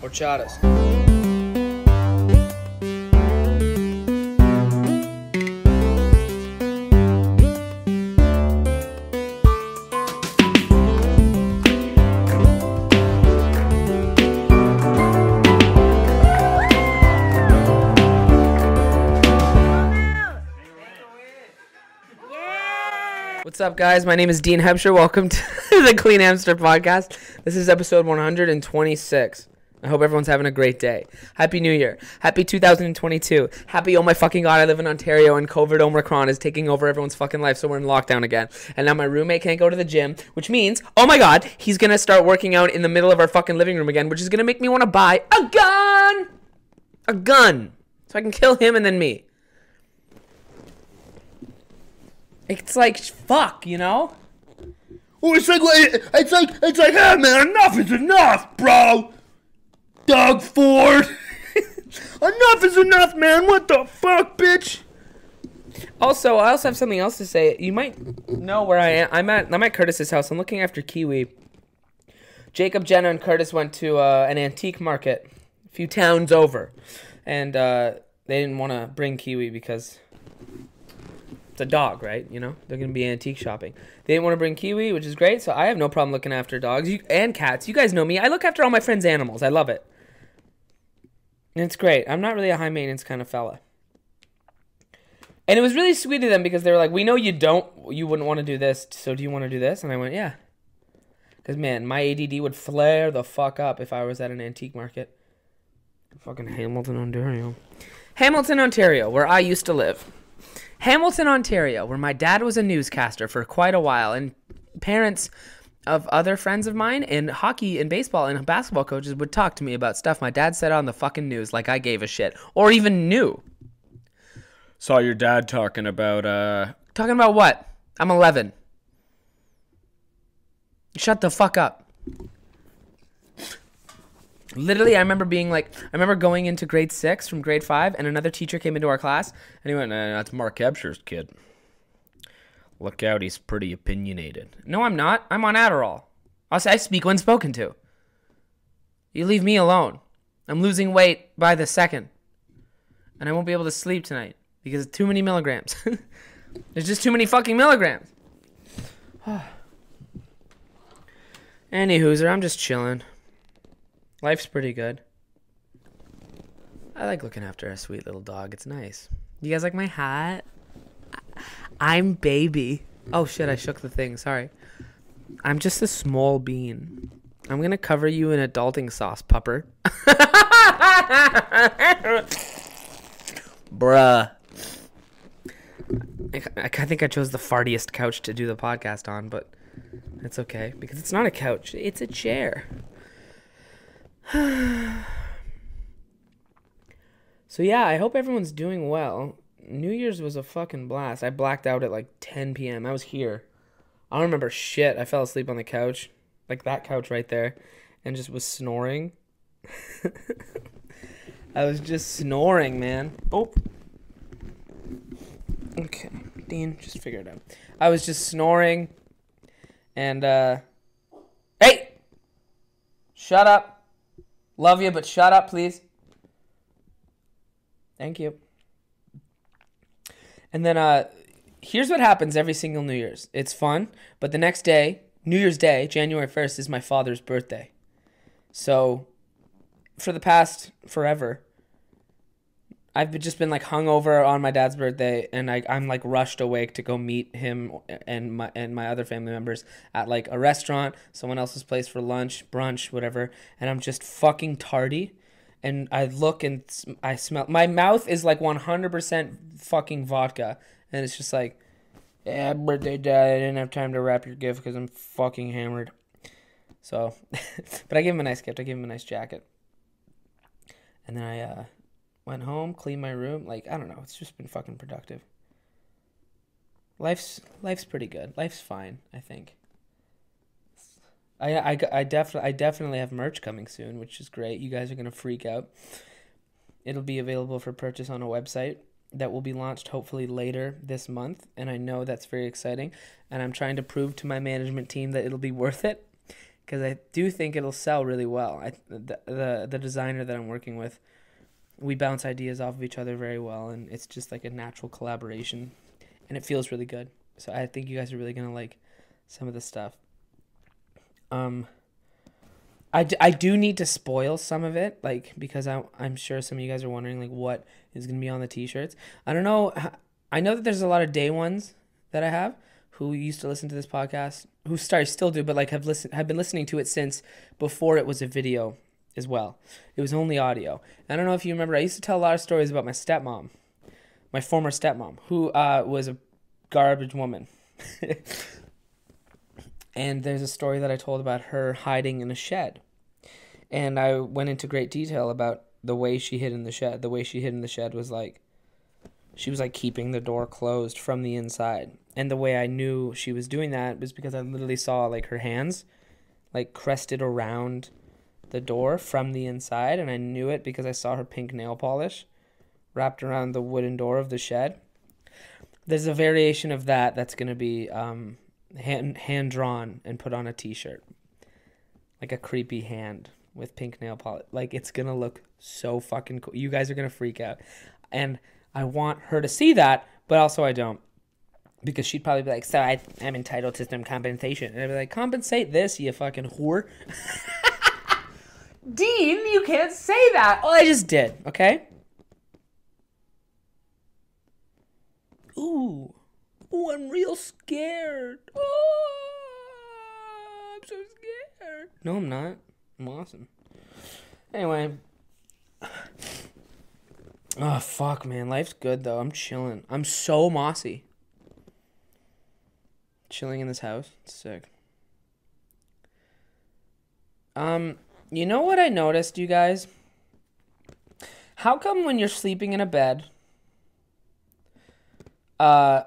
Horchatas. What's up, guys? My name is Dean Hebscher. Welcome to the Clean Hamster Podcast. This is episode 126. I hope everyone's having a great day. Happy New Year. Happy 2022. Happy, oh my fucking god, I live in Ontario and COVID Omicron is taking over everyone's fucking life, so we're in lockdown again. And now my roommate can't go to the gym, which means, oh my god, he's gonna start working out in the middle of our fucking living room again, which is gonna make me wanna buy a gun! A gun! So I can kill him and then me. It's like, fuck, you know? Oh, it's like, it's like, it's like, hey man, enough is enough, bro. Doug Ford. enough is enough, man. What the fuck, bitch? Also, I also have something else to say. You might know where I am. I'm at I'm at Curtis's house. I'm looking after Kiwi. Jacob, Jenna, and Curtis went to uh, an antique market a few towns over, and uh, they didn't want to bring Kiwi because it's a dog, right? You know, they're gonna be antique shopping. They didn't want to bring Kiwi, which is great. So I have no problem looking after dogs you, and cats. You guys know me. I look after all my friends' animals. I love it. It's great. I'm not really a high maintenance kind of fella. And it was really sweet of them because they were like, "We know you don't, you wouldn't want to do this. So do you want to do this?" And I went, "Yeah." Because man, my ADD would flare the fuck up if I was at an antique market. Fucking Hamilton, Ontario. Hamilton, Ontario, where I used to live. Hamilton, Ontario, where my dad was a newscaster for quite a while, and parents of other friends of mine and hockey and baseball and basketball coaches would talk to me about stuff my dad said on the fucking news like I gave a shit or even knew. Saw your dad talking about, uh, Talking about what? I'm 11. Shut the fuck up. Literally, I remember being like, I remember going into grade six from grade five, and another teacher came into our class, and he went, "That's Mark Hebscher's kid. Look out, he's pretty opinionated." No, I'm not. I'm on Adderall. I speak when spoken to. You leave me alone. I'm losing weight by the second, and I won't be able to sleep tonight because too many milligrams. There's just too many fucking milligrams. Any hooser, I'm just chilling. Life's pretty good. I like looking after a sweet little dog. It's nice. You guys like my hat? I'm baby. Oh shit, I shook the thing. Sorry. I'm just a small bean. I'm gonna cover you in adulting sauce, pupper. Bruh. I, I think I chose the fartiest couch to do the podcast on, but it's okay because it's not a couch, it's a chair. so yeah, I hope everyone's doing well. New Year's was a fucking blast. I blacked out at like 10 p.m. I was here. I don't remember shit. I fell asleep on the couch, like that couch right there, and just was snoring. I was just snoring, man. Oh. Okay, Dean, just figure it out. I was just snoring, and uh, hey, shut up. Love you, but shut up, please. Thank you. And then uh here's what happens every single New Year's. It's fun, but the next day, New Year's Day, January 1st is my father's birthday. So for the past forever, I've just been like hungover on my dad's birthday, and I, I'm like rushed awake to go meet him and my and my other family members at like a restaurant, someone else's place for lunch, brunch, whatever. And I'm just fucking tardy, and I look and I smell. My mouth is like 100% fucking vodka, and it's just like, yeah, birthday dad. I didn't have time to wrap your gift because I'm fucking hammered. So, but I gave him a nice gift. I gave him a nice jacket, and then I uh went home, cleaned my room. Like I don't know, it's just been fucking productive. Life's life's pretty good. Life's fine, I think. I I I definitely I definitely have merch coming soon, which is great. You guys are gonna freak out. It'll be available for purchase on a website that will be launched hopefully later this month, and I know that's very exciting. And I'm trying to prove to my management team that it'll be worth it. because I do think it'll sell really well. I the, the the designer that I'm working with, we bounce ideas off of each other very well, and it's just like a natural collaboration, and it feels really good. So I think you guys are really gonna like some of the stuff. Um. I, d- I do need to spoil some of it, like because I I'm sure some of you guys are wondering like what is gonna be on the t-shirts. I don't know. I know that there's a lot of day ones that I have who used to listen to this podcast, who sorry still do, but like have listened have been listening to it since before it was a video as well. It was only audio. I don't know if you remember. I used to tell a lot of stories about my stepmom, my former stepmom, who uh, was a garbage woman. and there's a story that I told about her hiding in a shed. And I went into great detail about the way she hid in the shed. The way she hid in the shed was like she was like keeping the door closed from the inside. And the way I knew she was doing that was because I literally saw like her hands like crested around the door from the inside and I knew it because I saw her pink nail polish wrapped around the wooden door of the shed. There's a variation of that that's going to be um, hand hand drawn and put on a t-shirt. Like a creepy hand with pink nail polish. Like it's going to look so fucking cool. You guys are going to freak out. And I want her to see that, but also I don't. Because she'd probably be like, so I, I'm entitled to some compensation. And I'd be like, compensate this, you fucking whore. Dean, you can't say that. Well, I just did, okay? Ooh. Ooh, I'm real scared. Oh, I'm so scared. No, I'm not. I'm awesome. Anyway. Oh, fuck, man. Life's good, though. I'm chilling. I'm so mossy. Chilling in this house. It's sick. Um, you know what I noticed, you guys? How come when you're sleeping in a bed, uh,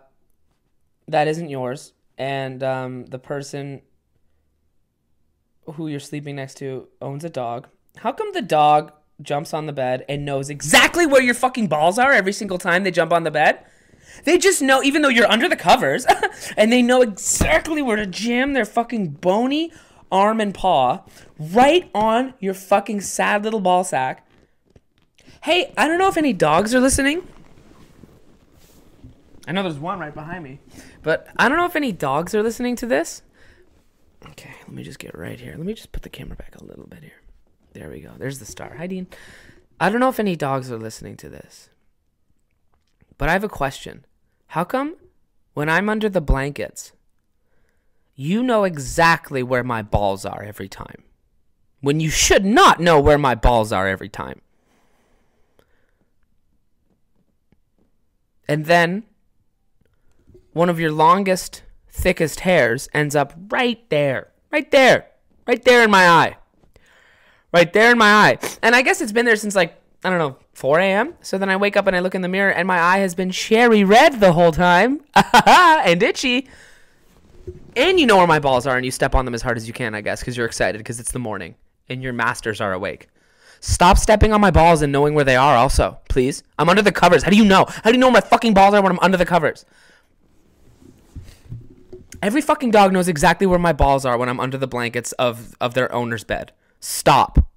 that isn't yours, and um, the person who you're sleeping next to owns a dog, how come the dog jumps on the bed and knows exactly where your fucking balls are every single time they jump on the bed? They just know, even though you're under the covers, and they know exactly where to jam their fucking bony arm and paw right on your fucking sad little ball sack. Hey, I don't know if any dogs are listening. I know there's one right behind me, but I don't know if any dogs are listening to this. Okay, let me just get right here. Let me just put the camera back a little bit here. There we go. There's the star. Hi, Dean. I don't know if any dogs are listening to this, but I have a question. How come when I'm under the blankets, you know exactly where my balls are every time? When you should not know where my balls are every time. And then one of your longest, thickest hairs ends up right there. Right there. Right there in my eye. Right there in my eye. And I guess it's been there since like, I don't know, 4 a.m. So then I wake up and I look in the mirror and my eye has been cherry red the whole time. and itchy. And you know where my balls are and you step on them as hard as you can, I guess, because you're excited because it's the morning and your masters are awake. Stop stepping on my balls and knowing where they are also, please. I'm under the covers. How do you know? How do you know where my fucking balls are when I'm under the covers? Every fucking dog knows exactly where my balls are when I'm under the blankets of, of their owner's bed. Stop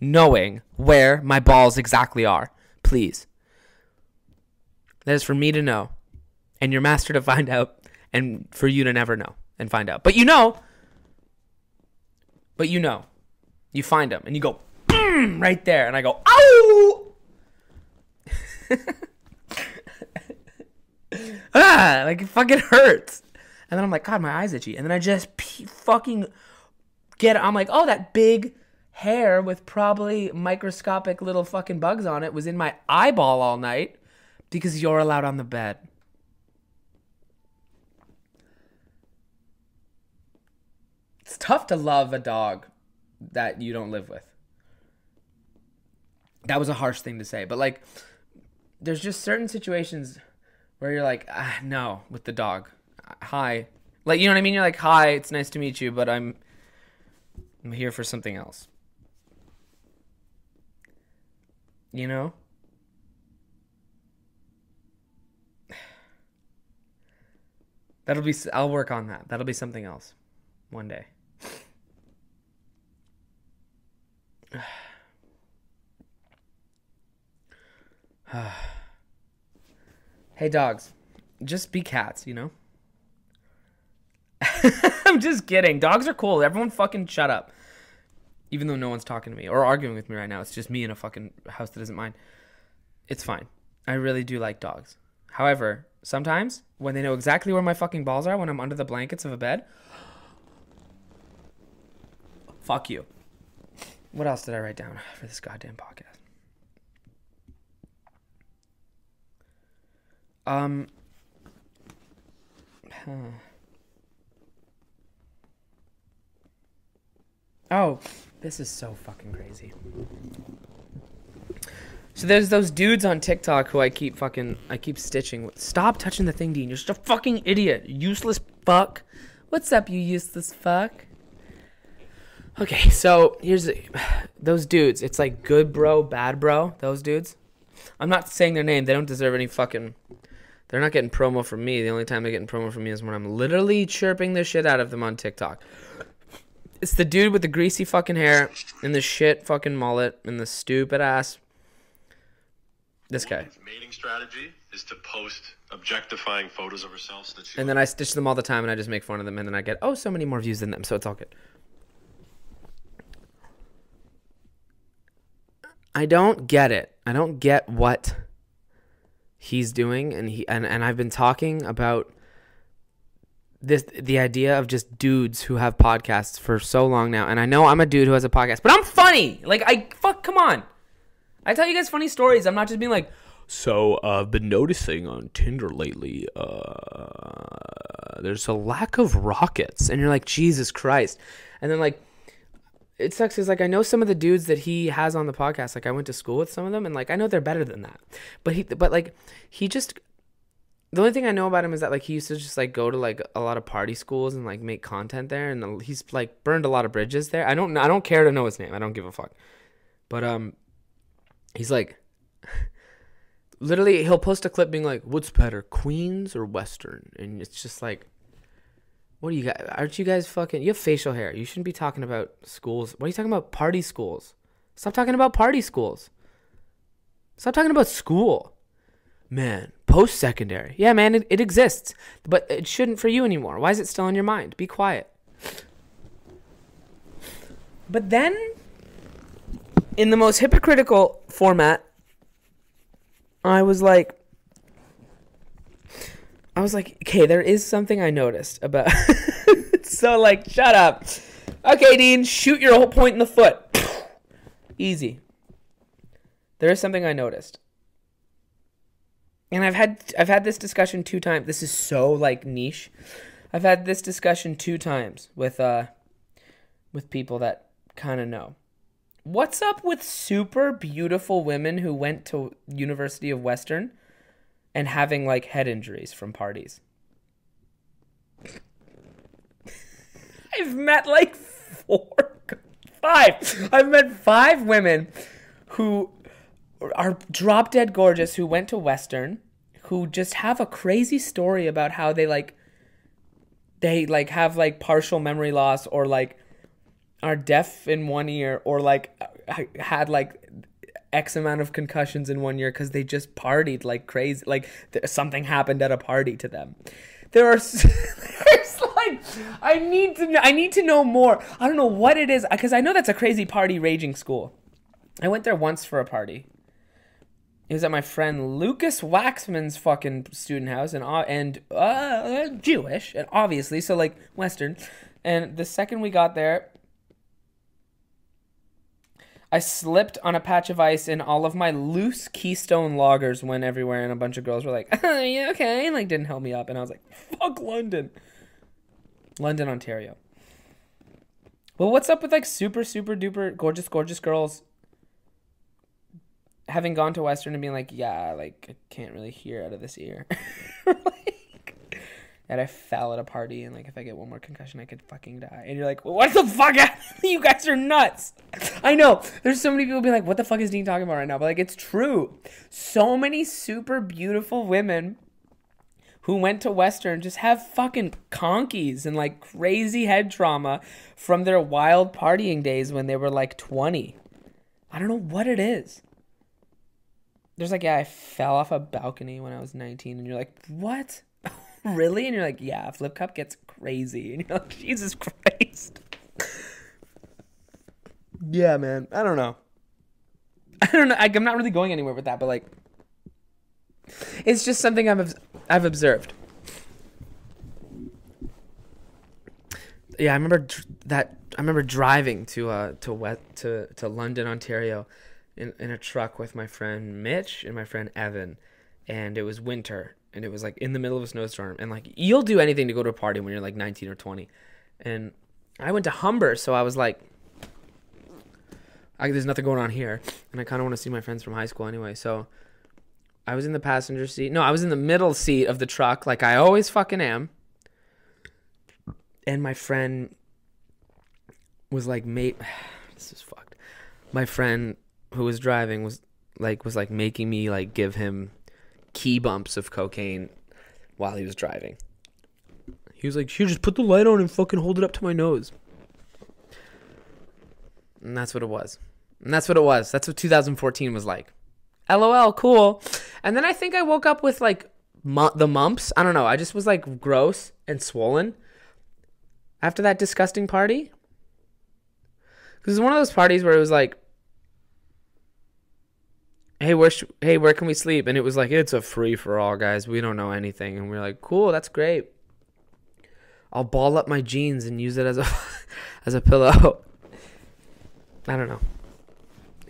knowing where my balls exactly are, please. That is for me to know and your master to find out and for you to never know and find out. But you know, but you know, you find them and you go, "Mm," right there. And I go, ow! ah, like it fucking hurts. And then I'm like, God, my eyes itchy. And then I just p- fucking get. I'm like, oh, that big hair with probably microscopic little fucking bugs on it was in my eyeball all night because you're allowed on the bed. It's tough to love a dog that you don't live with. That was a harsh thing to say, but like, there's just certain situations where you're like, ah, no, with the dog. Hi. Like, you know what I mean? You're like, hi, it's nice to meet you, but I'm, I'm here for something else. You know? That'll be, I'll work on that. That'll be something else one day. hey, dogs, just be cats, you know? I'm just kidding. Dogs are cool. Everyone fucking shut up. Even though no one's talking to me or arguing with me right now, it's just me in a fucking house that isn't mine. It's fine. I really do like dogs. However, sometimes when they know exactly where my fucking balls are when I'm under the blankets of a bed, fuck you. What else did I write down for this goddamn podcast? Um. huh. Oh, this is so fucking crazy. So there's those dudes on TikTok who I keep fucking I keep stitching. Stop touching the thing, Dean. You're just a fucking idiot. Useless fuck. What's up, you useless fuck? Okay, so here's those dudes. It's like good bro, bad bro. Those dudes. I'm not saying their name. They don't deserve any fucking. They're not getting promo from me. The only time they're getting promo from me is when I'm literally chirping the shit out of them on TikTok. It's the dude with the greasy fucking hair and the shit fucking mullet and the stupid ass. This guy. Woman's mating strategy is to post objectifying photos of herself so that she And then I stitch them all the time and I just make fun of them and then I get, oh, so many more views than them. So it's all good. I don't get it. I don't get what he's doing and he and, and I've been talking about this the idea of just dudes who have podcasts for so long now and I know I'm a dude who has a podcast but I'm funny like I fuck come on I tell you guys funny stories I'm not just being like so uh, I've been noticing on Tinder lately uh there's a lack of rockets and you're like Jesus Christ and then like it sucks because like I know some of the dudes that he has on the podcast. Like I went to school with some of them, and like I know they're better than that. But he, but like he just. The only thing I know about him is that like he used to just like go to like a lot of party schools and like make content there, and he's like burned a lot of bridges there. I don't I don't care to know his name. I don't give a fuck. But um, he's like. Literally, he'll post a clip being like, "What's better, Queens or Western?" And it's just like, what do you guys? Aren't you guys fucking? You have facial hair. You shouldn't be talking about schools. What are you talking about? Party schools. Stop talking about party schools. Stop talking about school. Man, post secondary. Yeah, man, it, it exists. But it shouldn't for you anymore. Why is it still in your mind? Be quiet. But then, in the most hypocritical format, I was like, I was like, okay, there is something I noticed about. so, like, shut up. Okay, Dean, shoot your whole point in the foot. Easy. There is something I noticed. And I've had I've had this discussion two times. This is so like niche. I've had this discussion two times with uh with people that kind of know. What's up with super beautiful women who went to University of Western and having like head injuries from parties. I've met like four, five. I've met five women who are drop dead gorgeous who went to Western, who just have a crazy story about how they like, they like have like partial memory loss or like are deaf in one ear or like had like X amount of concussions in one year because they just partied like crazy. Like th- something happened at a party to them. There are there's like I need to I need to know more. I don't know what it is because I know that's a crazy party raging school. I went there once for a party. It was at my friend Lucas Waxman's fucking student house and uh, and uh, Jewish and obviously so like Western. And the second we got there, I slipped on a patch of ice and all of my loose Keystone loggers went everywhere and a bunch of girls were like, oh, yeah, okay, and like didn't help me up and I was like, fuck London. London, Ontario. Well, what's up with like super, super duper gorgeous, gorgeous girls having gone to Western and being like, yeah, like I can't really hear out of this ear. like, and I fell at a party and like if I get one more concussion I could fucking die. And you're like, well, what the fuck? you guys are nuts. I know. There's so many people being like, what the fuck is Dean talking about right now? But like it's true. So many super beautiful women who went to Western just have fucking conkies and like crazy head trauma from their wild partying days when they were like 20. I don't know what it is. There's like, yeah, I fell off a balcony when I was 19, and you're like, what? really? And you're like, yeah, Flip Cup gets crazy. And you're like, Jesus Christ. yeah, man. I don't know. I don't know. Like, I'm not really going anywhere with that, but like, it's just something I've I've observed. Yeah, I remember that. I remember driving to uh to west to to London, Ontario, in in a truck with my friend Mitch and my friend Evan, and it was winter, and it was like in the middle of a snowstorm, and like you'll do anything to go to a party when you're like 19 or 20, and I went to Humber, so I was like, I, there's nothing going on here, and I kind of want to see my friends from high school anyway, so. I was in the passenger seat. No, I was in the middle seat of the truck, like I always fucking am. And my friend was like, "Mate, this is fucked." My friend who was driving was like, was like making me like give him key bumps of cocaine while he was driving. He was like, "Here, just put the light on and fucking hold it up to my nose." And that's what it was. And that's what it was. That's what 2014 was like. LOL, cool. And then I think I woke up with like mu- the mumps. I don't know. I just was like gross and swollen after that disgusting party. Because it was one of those parties where it was like, hey, where sh- hey, where can we sleep? And it was like, it's a free for all, guys. We don't know anything. And we are like, cool, that's great. I'll ball up my jeans and use it as a as a pillow. I don't know.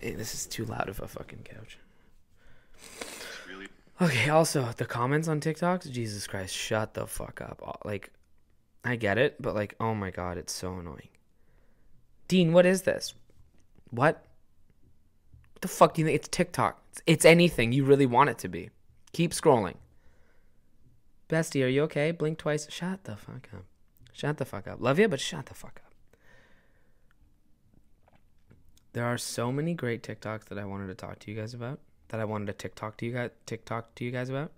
Hey, this is too loud of a fucking couch. Really Okay, also the comments on TikToks, Jesus Christ, shut the fuck up. Uh, Like I get it, but like oh my god, it's so annoying. Dean, what is this? What? What the fuck do you think it's TikTok? It's, it's anything you really want it to be. Keep scrolling. Bestie, are you okay? Blink twice. Shut the fuck up. Shut the fuck up. Love you, but shut the fuck up. There are so many great TikToks that I wanted to talk to you guys about. That I wanted to TikTok to you guys TikTok to you guys about.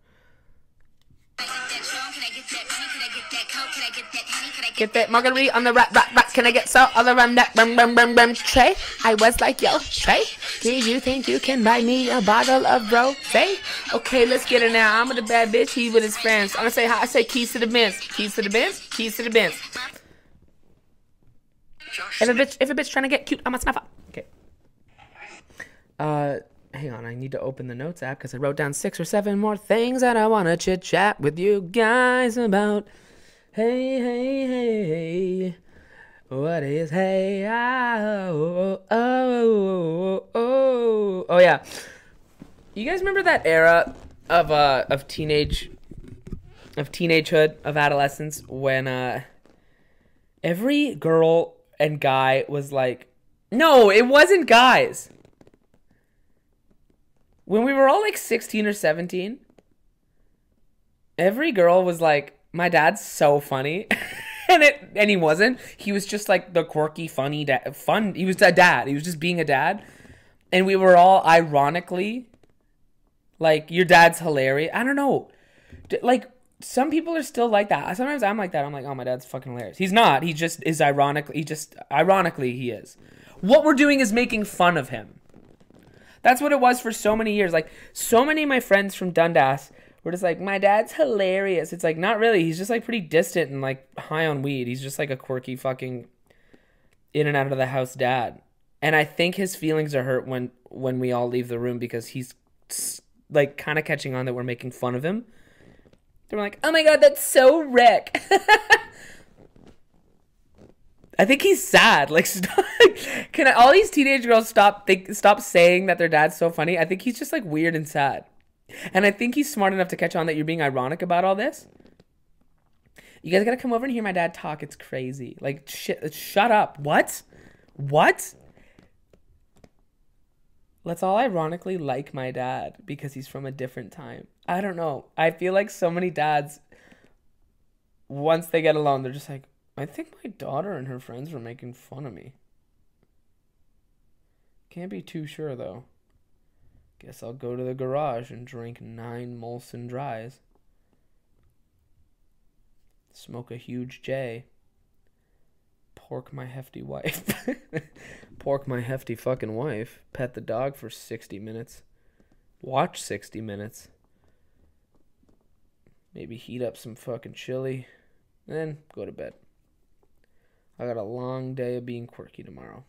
Can I get that margarita on the rock, rock, rock. Can I get salt all around that bum, bum, bum, bum tray? I was like, yo, Trey, do you think you can buy me a bottle of rosé? Okay, let's get it now. I'm with a bad bitch. He with his friends. I'm gonna say hi. I say keys to the Benz. Keys to the Benz. Keys to the Benz. If a bitch, if a bitch trying to get cute, I'm a snuffer. Okay. Uh, hang on. I need to open the notes app because I wrote down six or seven more things that I want to chit chat with you guys about. Hey, hey, hey. What is hey? Oh, oh, oh, oh, oh, yeah. You guys remember that era of uh of teenage of teenagehood of adolescence when uh every girl and guy was like no, it wasn't guys. When we were all like 16 or 17, every girl was like, "My dad's so funny." and it and he wasn't. He was just like the quirky, funny dad. Fun. He was a dad. He was just being a dad. And we were all ironically like, "Your dad's hilarious." I don't know. Like some people are still like that. Sometimes I'm like that. I'm like, "Oh, my dad's fucking hilarious." He's not. He just is ironically. He just ironically he is. What we're doing is making fun of him. That's what it was for so many years. Like so many of my friends from Dundas were just like, "My dad's hilarious." It's like not really. He's just like pretty distant and like high on weed. He's just like a quirky fucking in and out of the house dad. And I think his feelings are hurt when when we all leave the room because he's like kind of catching on that we're making fun of him. They're like, "Oh my god, that's so Rick." I think he's sad. Like, stop, can I, all these teenage girls stop think, stop saying that their dad's so funny? I think he's just like weird and sad, and I think he's smart enough to catch on that you're being ironic about all this. You guys gotta come over and hear my dad talk. It's crazy. Like, shit. Uh, shut up. What? What? Let's all ironically like my dad because he's from a different time. I don't know. I feel like so many dads, once they get alone, they're just like, I think my daughter and her friends were making fun of me. Can't be too sure though. Guess I'll go to the garage and drink nine Molson Dries. Smoke a huge J. Pork my hefty wife. Pork my hefty fucking wife. Pet the dog for 60 minutes. Watch 60 minutes. Maybe heat up some fucking chili. Then go to bed. I got a long day of being quirky tomorrow.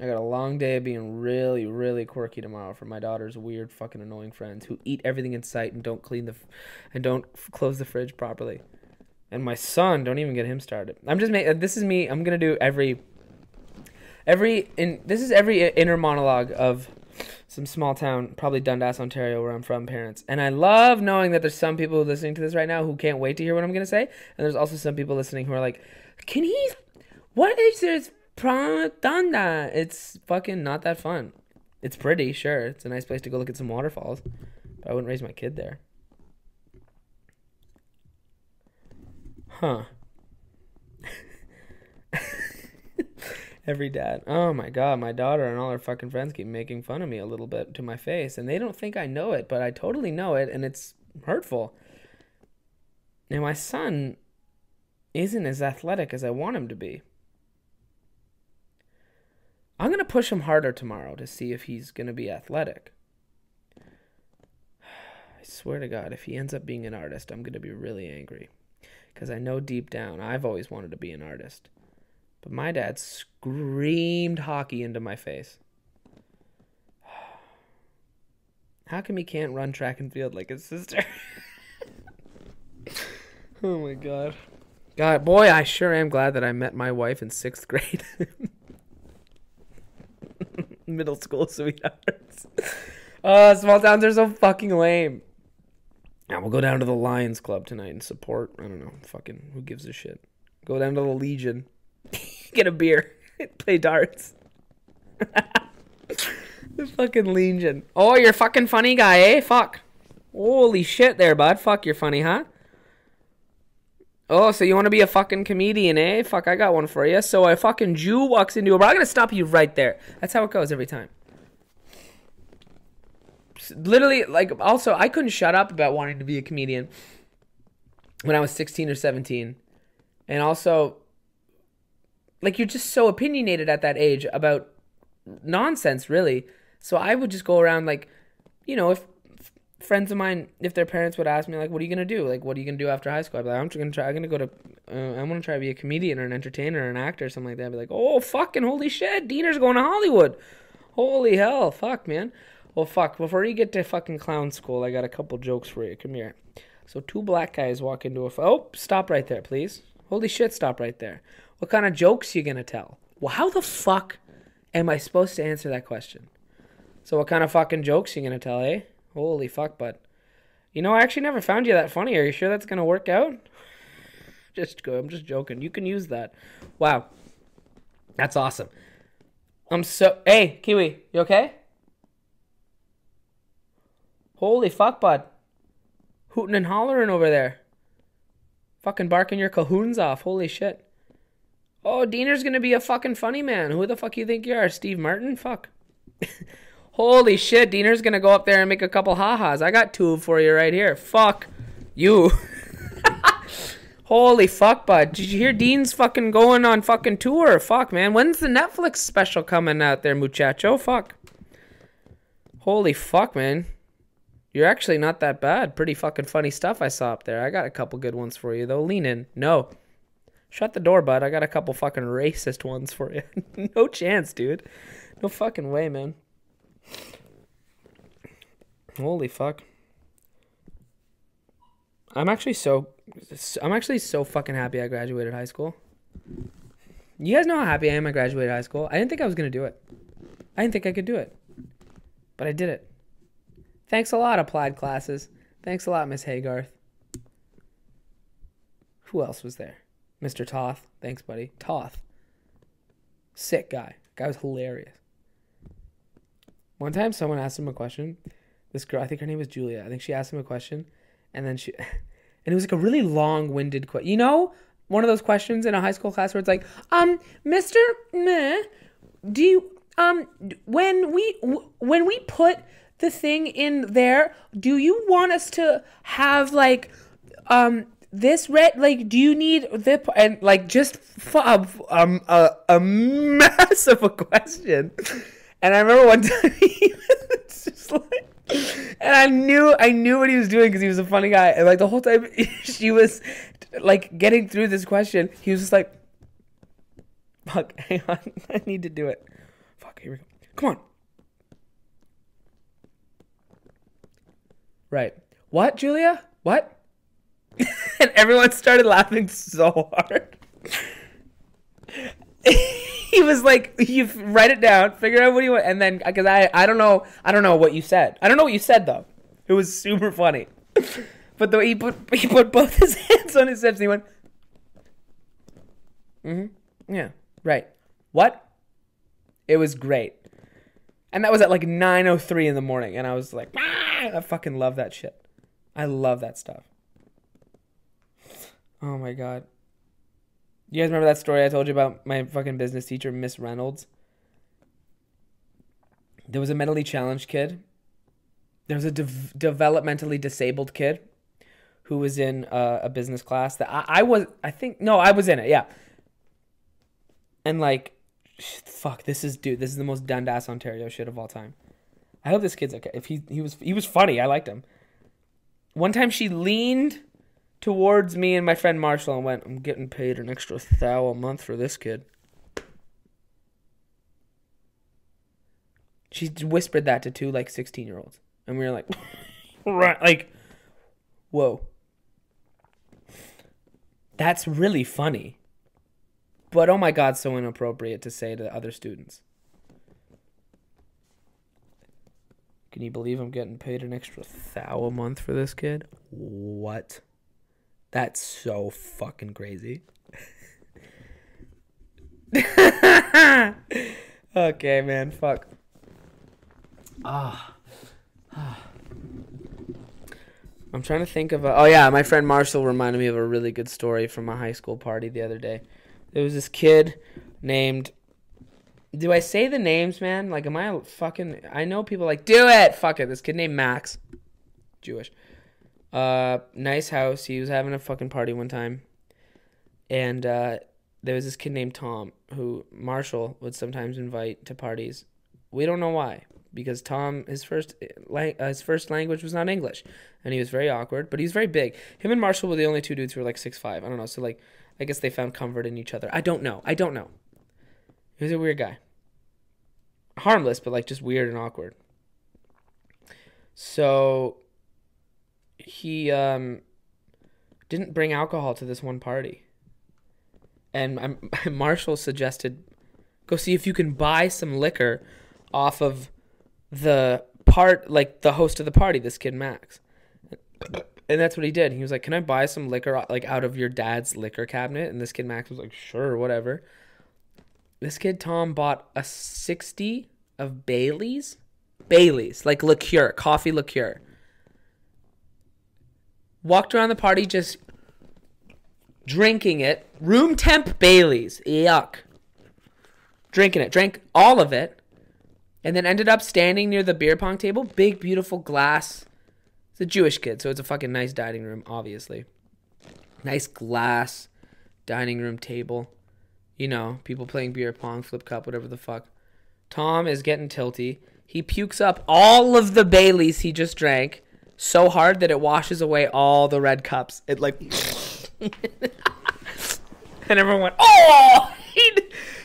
I got a long day of being really, really quirky tomorrow for my daughter's weird, fucking annoying friends who eat everything in sight and don't clean the, f- and don't f- close the fridge properly. And my son, don't even get him started. I'm just making. Uh, this is me. I'm gonna do every, every in. This is every inner monologue of some small town, probably Dundas, Ontario, where I'm from, parents. And I love knowing that there's some people listening to this right now who can't wait to hear what I'm gonna say, and there's also some people listening who are like, "Can he? What is this problem Dundas? It's fucking not that fun. It's pretty, sure. It's a nice place to go look at some waterfalls, but I wouldn't raise my kid there." Huh. Every dad. Oh my god, my daughter and all her fucking friends keep making fun of me a little bit to my face, and they don't think I know it, but I totally know it, and it's hurtful. Now, my son isn't as athletic as I want him to be. I'm going to push him harder tomorrow to see if he's going to be athletic. I swear to God, if he ends up being an artist, I'm going to be really angry because I know deep down I've always wanted to be an artist. But my dad screamed hockey into my face. How come he can't run track and field like his sister? oh my god. God, boy, I sure am glad that I met my wife in sixth grade. Middle school sweethearts. Uh, small towns are so fucking lame. Now we'll go down to the Lions Club tonight and support. I don't know. Fucking who gives a shit? Go down to the Legion, get a beer, play darts. the fucking Legion. Oh, you're fucking funny guy, eh? Fuck. Holy shit, there, bud. Fuck, you're funny, huh? Oh, so you want to be a fucking comedian, eh? Fuck, I got one for you. So a fucking Jew walks into a bar. I'm gonna stop you right there. That's how it goes every time literally like also I couldn't shut up about wanting to be a comedian when I was 16 or 17. And also like you're just so opinionated at that age about nonsense really. So I would just go around like you know, if friends of mine if their parents would ask me like what are you going to do? Like what are you to do after high school? I'd be like I'm going to try I'm going to go to uh, I'm to try to be a comedian or an entertainer or an actor or something like that. I'd be like, "Oh, fucking holy shit, Diener's going to Hollywood." Holy hell, fuck, man. Well, fuck. Before you get to fucking clown school, I got a couple jokes for you. Come here. So, two black guys walk into a. F- oh, stop right there, please. Holy shit, stop right there. What kind of jokes you gonna tell? Well, how the fuck am I supposed to answer that question? So, what kind of fucking jokes you gonna tell, eh? Holy fuck, bud. You know, I actually never found you that funny. Are you sure that's gonna work out? Just go. I'm just joking. You can use that. Wow. That's awesome. I'm so. Hey, Kiwi, you okay? Holy fuck, bud. Hooting and hollering over there. Fucking barking your cahoons off. Holy shit. Oh, Diener's gonna be a fucking funny man. Who the fuck you think you are? Steve Martin? Fuck. Holy shit, Diener's gonna go up there and make a couple ha-has. I got two for you right here. Fuck you. Holy fuck, bud. Did you hear Dean's fucking going on fucking tour? Fuck, man. When's the Netflix special coming out there, muchacho? Fuck. Holy fuck, man. You're actually not that bad. Pretty fucking funny stuff I saw up there. I got a couple good ones for you, though. Lean in. No. Shut the door, bud. I got a couple fucking racist ones for you. no chance, dude. No fucking way, man. Holy fuck. I'm actually so I'm actually so fucking happy I graduated high school. You guys know how happy I am I graduated high school. I didn't think I was gonna do it. I didn't think I could do it. But I did it. Thanks a lot, applied classes. Thanks a lot, Miss Haygarth. Who else was there? Mr. Toth. Thanks, buddy. Toth. Sick guy. Guy was hilarious. One time someone asked him a question. This girl, I think her name was Julia. I think she asked him a question and then she and it was like a really long-winded question. You know, one of those questions in a high school class where it's like, um, Mr. Meh, do you um when we when we put the thing in there, do you want us to have like um this red like do you need the and like just f- um a, a of a question and i remember one time he was just like and i knew i knew what he was doing because he was a funny guy. And like the whole time she was like getting through this question he was just like fuck hang on i need to do it. Fuck here we go. Come on. Right. What julia? What? And everyone started laughing so hard. he was like, "You write it down, figure out what you want, and then because I I don't know I don't know what you said. I don't know what you said though. It was super funny, but the he put he put both his hands on his hips and he went, mm-hmm, yeah, right. What? It was great, and that was at like nine oh three in the morning, and I was like, ah! I fucking love that shit. I love that stuff. Oh my god. You guys remember that story I told you about my fucking business teacher, Miss Reynolds? There was a mentally challenged kid. There was a de- developmentally disabled kid who was in uh, a business class that I, I was, I think, no, I was in it, yeah. And like, fuck, this is, dude, this is the most Dundas, Ontario shit of all time. I hope this kid's okay. If he, he was, he was funny. I liked him. One time she leaned towards me and my friend Marshall and went, I'm getting paid an extra thou a month for this kid. She whispered that to two like 16 year olds. And we were like, right, like, whoa. That's really funny. But oh my God, so inappropriate to say to other students. Can you believe I'm getting paid an extra thou a month for this kid? What? That's so fucking crazy. okay, man. Fuck. Ah. I'm trying to think of a. Oh yeah, my friend Marshall reminded me of a really good story from a high school party the other day. There was this kid named. Do I say the names, man? Like, am I fucking? I know people like do it. Fuck it. This kid named Max, Jewish. Uh, nice house. He was having a fucking party one time, and uh, there was this kid named Tom who Marshall would sometimes invite to parties. We don't know why, because Tom his first like uh, his first language was not English, and he was very awkward. But he was very big. Him and Marshall were the only two dudes who were like six five. I don't know. So like, I guess they found comfort in each other. I don't know. I don't know. He was a weird guy. Harmless, but like just weird and awkward. So he um, didn't bring alcohol to this one party. And I'm, Marshall suggested go see if you can buy some liquor off of the part, like the host of the party, this kid Max. And that's what he did. He was like, "Can I buy some liquor like out of your dad's liquor cabinet?" And this kid Max was like, "Sure, whatever." This kid Tom bought a 60 of Bailey's. Bailey's, like liqueur, coffee liqueur walked around the party just drinking it. Room temp Bailey's. Yuck. Drinking it. Drank all of it. And then ended up standing near the beer pong table. Big, beautiful glass. It's a Jewish kid, so it's a fucking nice dining room, obviously. Nice glass dining room table. You know, people playing beer pong, flip cup, whatever the fuck. Tom is getting tilty. He pukes up all of the Baileys he just drank so hard that it washes away all the red cups. It like, and everyone went, "Oh!" He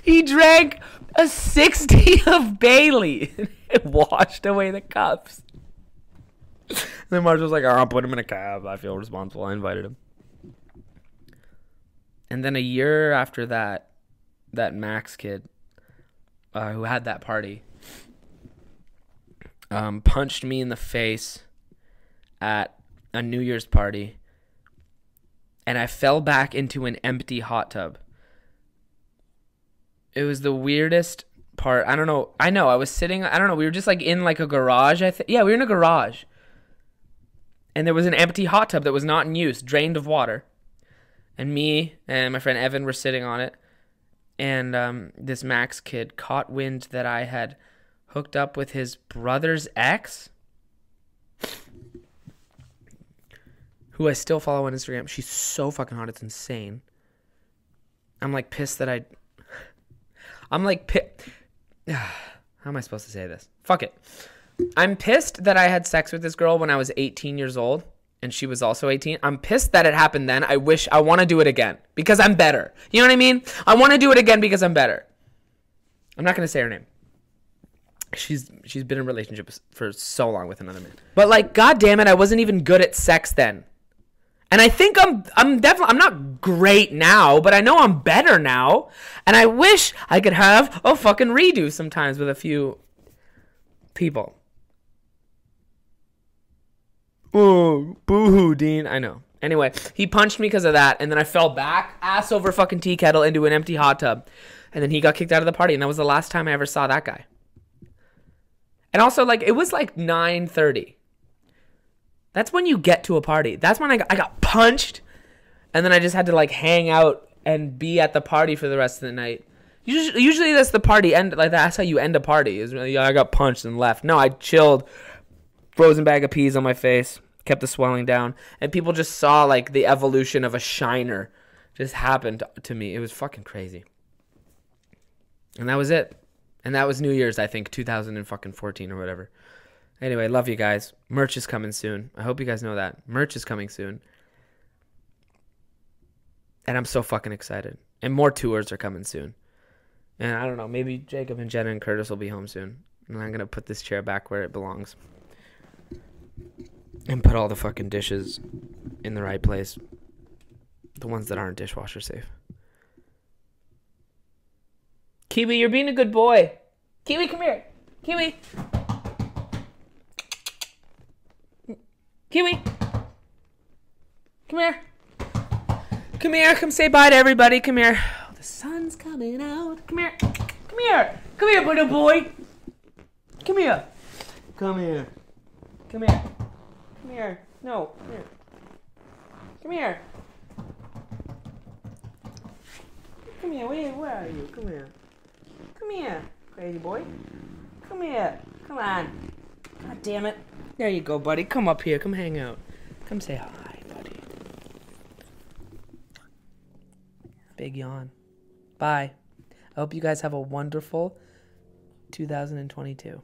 he drank a sixty of Bailey. it washed away the cups. And then Marshall's like, "I'll put him in a cab. I feel responsible. I invited him." And then a year after that, that Max kid, uh, who had that party, um, punched me in the face at a New Year's party and I fell back into an empty hot tub. It was the weirdest part. I don't know. I know. I was sitting. I don't know. We were just like in like a garage. I think. Yeah, we were in a garage. And there was an empty hot tub that was not in use, drained of water. And me and my friend Evan were sitting on it. And um, this Max kid caught wind that I had hooked up with his brother's ex who I still follow on Instagram. She's so fucking hot. It's insane. I'm like pissed that I. I'm like pissed. How am I supposed to say this? Fuck it. I'm pissed that I had sex with this girl when I was 18 years old and she was also 18. I'm pissed that it happened then. I wish I want to do it again because I'm better. You know what I mean? I want to do it again because I'm better. I'm not going to say her name. She's she's been in relationships for so long with another man. But like god damn it, I wasn't even good at sex then. And I think I'm I'm definitely I'm not great now, but I know I'm better now. And I wish I could have a fucking redo sometimes with a few people. Oh, boo-hoo, Dean. I know. Anyway, he punched me because of that, and then I fell back, ass over fucking tea kettle into an empty hot tub. And then he got kicked out of the party, and that was the last time I ever saw that guy. And also, like, it was like 9.30. That's when you get to a party. That's when I got, I got punched, and then I just had to, like, hang out and be at the party for the rest of the night. Usually, usually that's the party end. Like, that's how you end a party. Is really, I got punched and left. No, I chilled, frozen bag of peas on my face, kept the swelling down, and people just saw like the evolution of a shiner just happened to me. It was fucking crazy. And that was it. And that was New Year's, I think, 2014 or whatever. Anyway, love you guys. Merch is coming soon. I hope you guys know that. Merch is coming soon. And I'm so fucking excited. And more tours are coming soon. And I don't know, maybe Jacob and Jenna and Curtis will be home soon. And I'm going to put this chair back where it belongs and put all the fucking dishes in the right place. The ones that aren't dishwasher safe. Kiwi, you're being a good boy. Kiwi, come here. Kiwi. Kiwi. Come here. Come here. Come say bye to everybody. Come here. Oh, the sun's coming out. Come here. Come here. Come here, little boy. Come here. Come here. Come here. Come here. No. Come here. Come here. Come here. Where, where are you? Come here. Come here, crazy boy. Come here. Come on. God damn it. There you go, buddy. Come up here. Come hang out. Come say hi, buddy. Big yawn. Bye. I hope you guys have a wonderful 2022.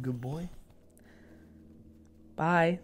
Good boy. Bye.